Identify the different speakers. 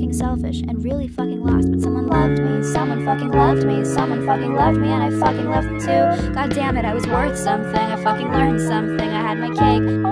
Speaker 1: fucking selfish and really fucking lost, but someone loved me. Someone fucking loved me. Someone fucking loved me, and I fucking loved them too. God damn it, I was worth something. I fucking learned something. I had my cake.